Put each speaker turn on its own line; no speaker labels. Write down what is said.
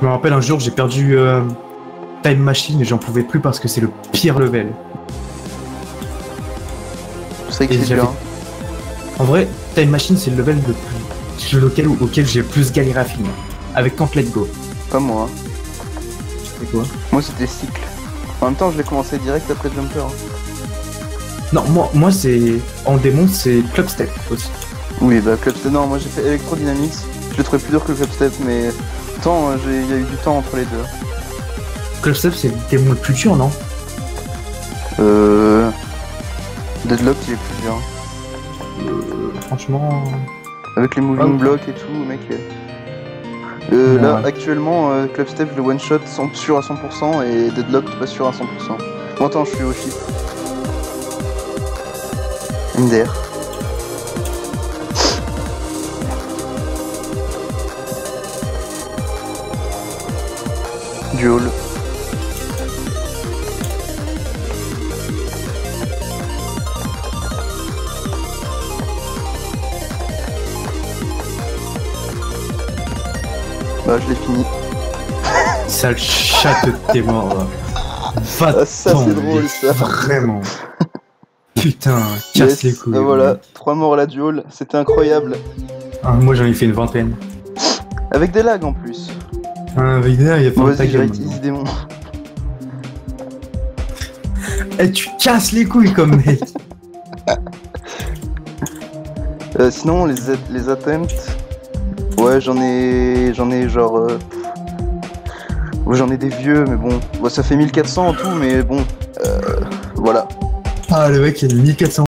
Je me rappelle un jour, j'ai perdu euh, Time Machine et j'en pouvais plus parce que c'est le pire level.
C'est que bien.
En vrai, Time Machine, c'est le level le plus, lequel, auquel j'ai le plus galéré à finir. Avec Can't Let Go.
Pas moi.
C'est quoi?
Moi c'était cycle. En même temps, je l'ai commencé direct après Jumper. hein.
Non, moi, moi c'est. En démon, c'est Club Step aussi.
Oui, bah Clubstep, non, moi j'ai fait Electrodynamics. Je l'ai trouvé plus dur que Clubstep, mais j'ai- il y a eu du temps entre les deux.
Club Step, c'est le démon le plus dur, non?
Euh. Deadlock, il est plus dur.
Euh, Franchement.
Avec les moving blocks et tout, mec. euh.
Ouais.
Là, actuellement, euh, Clubstep, je le one shot sûr à 100% et Deadlock, pas sûr à 100%. Bon, attends, je suis au chiffre. MDR. Duel. Bah, je l'ai fini.
Sale chatte de tes morts. Va
Ah, ça, c'est drôle, ça.
Vraiment. Putain, casse
Yes,
les couilles.
bah voilà, trois morts à la duel, c'était incroyable.
Ah, moi j'en ai fait une vingtaine.
Avec des lags en plus.
Ah, Vader, il a pas gueule.
réutilise démon.
Eh, tu casses les couilles comme mec.
Euh, sinon, les, les attempts. Ouais, j'en ai. J'en ai genre. euh, ouais, j'en ai des vieux, mais bon. Bon, ça fait 1400 en tout, mais bon. Euh, voilà.
Ah, le mec, il a 1400